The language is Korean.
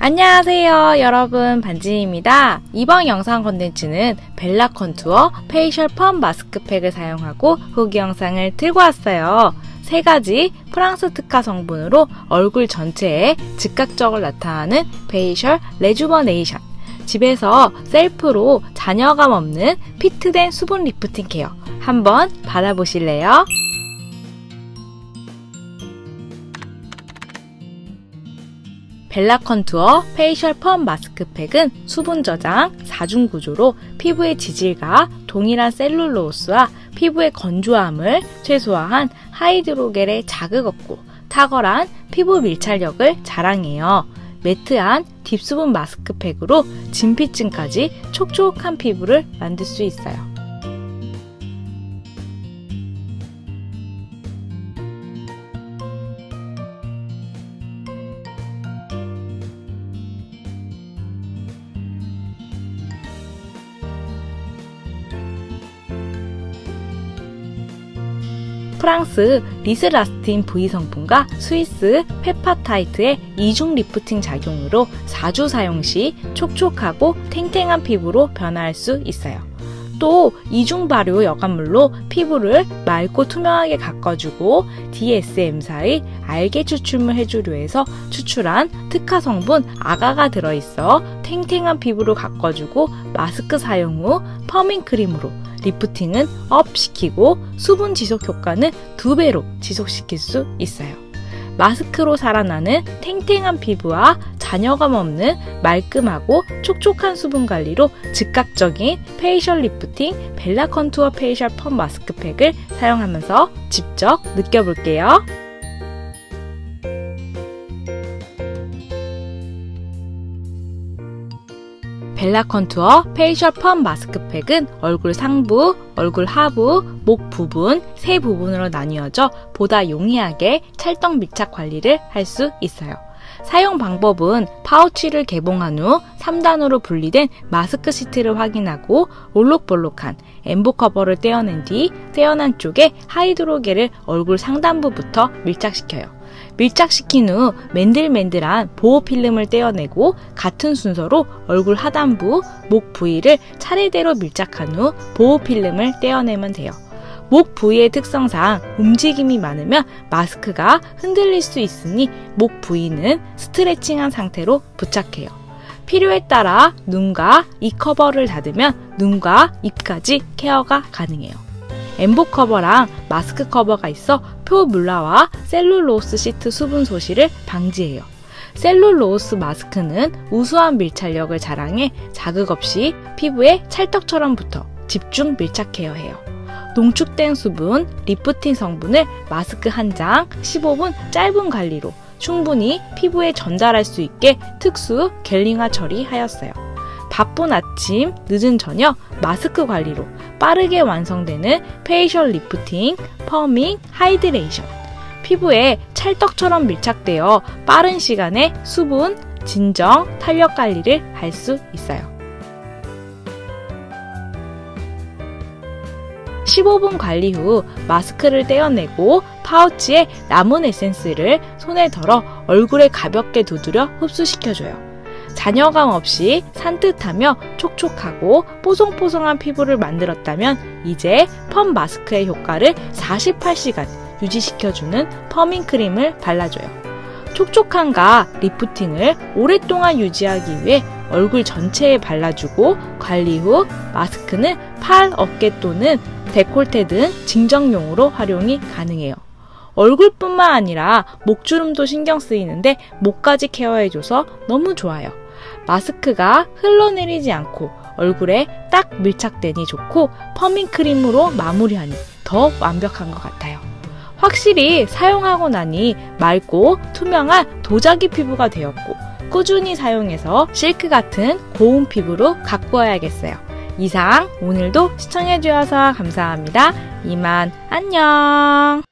안녕하세요 여러분. 반지입니다. 이번 영상 컨텐츠는 Bella Contour Facial Firm 마스크팩을 사용하고 후기 영상을 들고 왔어요. 세 가지 프랑스 특화 성분으로 얼굴 전체에 즉각적으로 나타나는 facial rejuvenation. 집에서 셀프로 잔여감 없는 fit된 수분 리프팅 케어. 한번 받아보실래요? Bella Contour Facial Firm 마스크팩은 수분 저장 4중 구조로 피부의 지질과 동일한 셀룰로스와 피부의 건조함을 최소화한 하이드로겔의 자극 없고 탁월한 피부 밀착력을 자랑해요. 매트한 deep수분 마스크팩으로 진피층까지 촉촉한 피부를 만들 수 있어요. 프랑스 Lys'lastine V 성분과 스위스 펩타이드의 이중 리프팅 작용으로 4주 사용 시 촉촉하고 탱탱한 피부로 변화할 수 있어요. 또 이중 발효 여과물로 피부를 맑고 투명하게 가꿔주고 DSM사의 algae 추출물 해조류에서 추출한 특화 성분 아가가 들어있어 탱탱한 피부로 가꿔주고 마스크 사용 후 firming 크림으로 리프팅은 up 시키고 수분 지속 효과는 두 배로 지속시킬 수 있어요. 마스크로 살아나는 탱탱한 피부와 잔여감 없는 말끔하고 촉촉한 수분 관리로 즉각적인 facial 리프팅 Bella Contour Facial Firm 마스크팩을 사용하면서 직접 느껴볼게요. Bella Contour Facial Firm 마스크팩은 얼굴 상부, 얼굴 하부, 목 부분 세 부분으로 나뉘어져 보다 용이하게 찰떡 밀착 관리를 할 수 있어요. 사용 방법은 파우치를 개봉한 후 3단으로 분리된 마스크 시트를 확인하고 올록볼록한 엠보 커버를 떼어낸 뒤 떼어난 쪽에 하이드로겔을 얼굴 상단부부터 밀착시켜요. 밀착시킨 후 맨들맨들한 보호 필름을 떼어내고 같은 순서로 얼굴 하단부, 목 부위를 차례대로 밀착한 후 보호 필름을 떼어내면 돼요. 목 부위의 특성상 움직임이 많으면 마스크가 흔들릴 수 있으니 목 부위는 스트레칭한 상태로 부착해요. 필요에 따라 눈과 입 커버를 닫으면 눈과 입까지 케어가 가능해요. 엠보 커버랑 마스크 커버가 있어 formula와 셀룰로스 시트 수분 소실을 방지해요. 셀룰로스 마스크는 우수한 밀착력을 자랑해 자극 없이 피부에 찰떡처럼 붙어 집중 밀착 케어해요. 농축된 수분, 리프팅 성분을 마스크 한 장 15분 짧은 관리로 충분히 피부에 전달할 수 있게 특수 gelling화 처리하였어요. 바쁜 아침, 늦은 저녁 마스크 관리로 빠르게 완성되는 facial lifting, firming, hydration. 피부에 찰떡처럼 밀착되어 빠른 시간에 수분, 진정, 탄력 관리를 할 수 있어요. 15분 관리 후 마스크를 떼어내고 파우치에 남은 에센스를 손에 덜어 얼굴에 가볍게 두드려 흡수시켜줘요. 잔여감 없이 산뜻하며 촉촉하고 뽀송뽀송한 피부를 만들었다면 이제 펌 마스크의 효과를 48시간 유지시켜주는 퍼밍 크림을 발라줘요. 촉촉함과 리프팅을 오랫동안 유지하기 위해 얼굴 전체에 발라주고 관리 후 마스크는 팔, 어깨 또는 데콜테 등 증정용으로 활용이 가능해요. 얼굴뿐만 아니라 목주름도 신경 쓰이는데 목까지 케어해줘서 너무 좋아요. 마스크가 흘러내리지 않고 얼굴에 딱 밀착되니 좋고 퍼밍 크림으로 마무리하니 더 완벽한 것 같아요. 확실히 사용하고 나니 맑고 투명한 도자기 피부가 되었고 꾸준히 사용해서 실크 같은 고운 피부로 가꾸어야겠어요. 이상 오늘도 시청해주셔서 감사합니다. 이만 안녕!